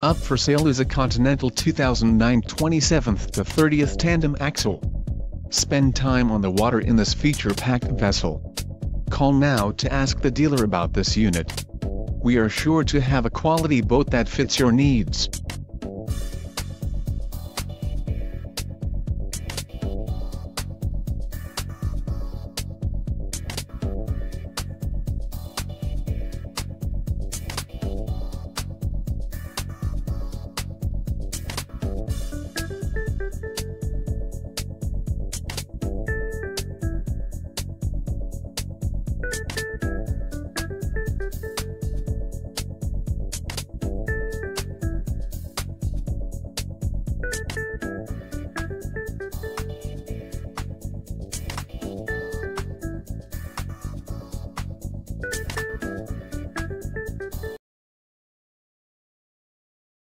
Up for sale is a Continental 2009 27th to 30th tandem axle. Spend time on the water in this feature-packed vessel. Call now to ask the dealer about this unit. We are sure to have a quality boat that fits your needs.